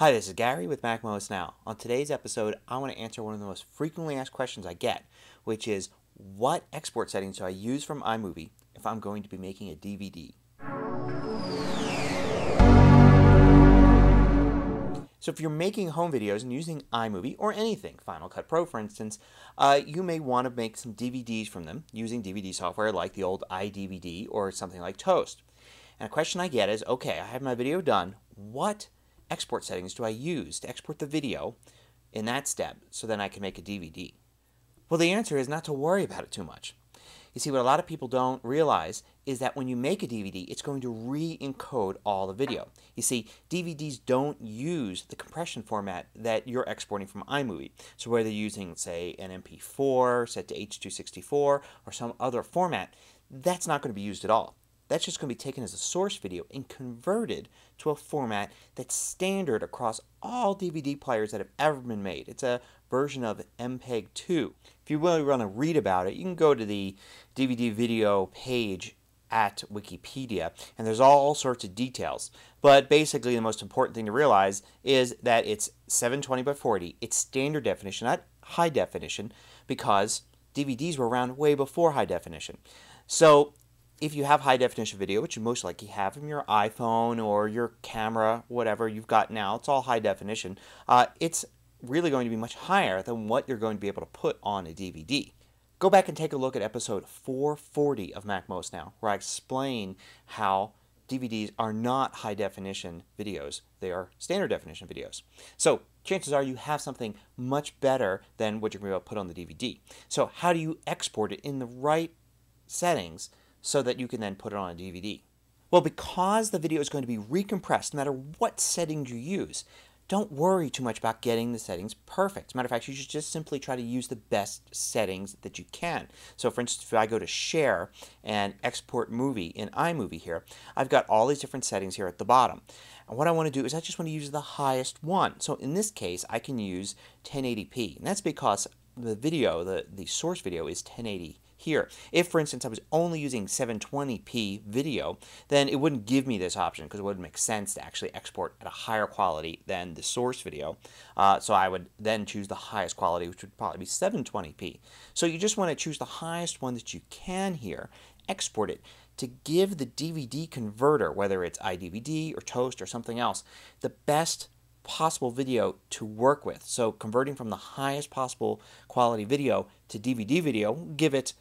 Hi, this is Gary with MacMost Now. On today's episode, I want to answer one of the most frequently asked questions I get, which is what export settings do I use from iMovie if I'm going to be making a DVD? So if you're making home videos and using iMovie or anything, Final Cut Pro for instance, uh, you may want to make some DVDs from them using DVD software like the old iDVD or something like Toast. And a question I get is, okay, I have my video done, what export settings do I use to export the video in that step so then I can make a DVD? Well, the answer is not to worry about it too much. You see, what a lot of people don't realize is that when you make a DVD, it's going to re-encode all the video. You see, DVDs don't use the compression format that you're exporting from iMovie. So whether you're using, say, an MP4 set to H.264 or some other format, that's not going to be used at all. That's just going to be taken as a source video and converted to a format that's standard across all DVD players that have ever been made. It's a version of MPEG 2. If you really want to read about it, you can go to the DVD video page at Wikipedia, and there's all sorts of details. But basically, the most important thing to realize is that it's 720 by 40. It's standard definition, not high definition, because DVDs were around way before high definition. So if you have high definition video, which you most likely have from your iPhone or your camera, whatever you've got now, it's all high definition, uh, it's really going to be much higher than what you're going to be able to put on a DVD. Go back and take a look at episode 440 of MacMost Now, where I explain how DVDs are not high definition videos, they are standard definition videos. So chances are you have something much better than what you're going to be able to put on the DVD. So how do you export it in the right settings so that you can then put it on a DVD? Well, because the video is going to be recompressed no matter what settings you use, don't worry too much about getting the settings perfect. As a matter of fact, you should just simply try to use the best settings that you can. So for instance, if I go to Share and Export Movie in iMovie here, I've got all these different settings here at the bottom. And what I want to do is I just want to use the highest one. So in this case, I can use 1080p. And that's because the video, the, the source video is 1080 here. If, for instance, I was only using 720p video, then it wouldn't give me this option because it wouldn't make sense to actually export at a higher quality than the source video. Uh, so I would then choose the highest quality, which would probably be 720p. So you just want to choose the highest one that you can here, export it to give the DVD converter, whether it's iDVD or Toast or something else, the best possible video to work with. So converting from the highest possible quality video to DVD video, give it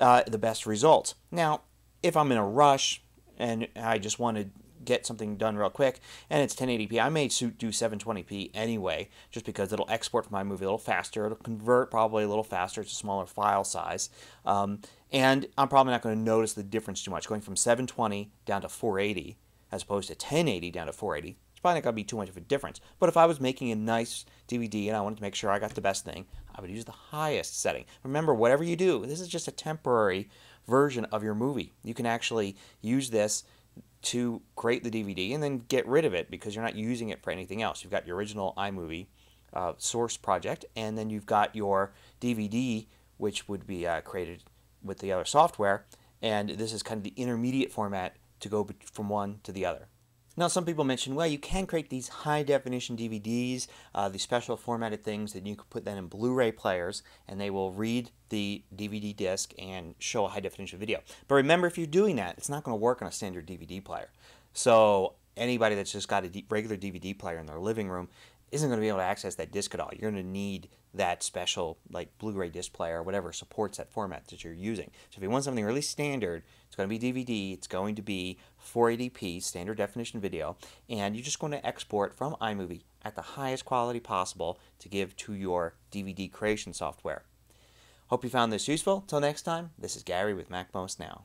uh, the best results. Now, if I'm in a rush and I just want to get something done real quick and it's 1080p, I may do 720p anyway, just because it'll export from iMovie a little faster. It'll convert probably a little faster. It's a smaller file size. Um, and I'm probably not going to notice the difference too much. Going from 720 down to 480 as opposed to 1080 down to 480 it's probably not going to be too much of a difference. But if I was making a nice DVD and I wanted to make sure I got the best thing, I would use the highest setting. Remember, whatever you do, this is just a temporary version of your movie. You can actually use this to create the DVD and then get rid of it because you're not using it for anything else. You've got your original iMovie uh, source project and then you've got your DVD which would be uh, created with the other software and this is kind of the intermediate format to go from one to the other. Now, some people mention, well, you can create these high definition DVDs, uh, these special formatted things that you can put them in Blu ray players and they will read the DVD disc and show a high definition video. But remember, if you're doing that, it's not going to work on a standard DVD player. So, anybody that's just got a regular DVD player in their living room isn't going to be able to access that disc at all. You're going to need that special like Blu-ray disc player or whatever supports that format that you're using. So if you want something really standard, it's going to be DVD, it's going to be 480p standard definition video, and you're just going to export from iMovie at the highest quality possible to give to your DVD creation software. Hope you found this useful. Till next time, this is Gary with MacMost Now.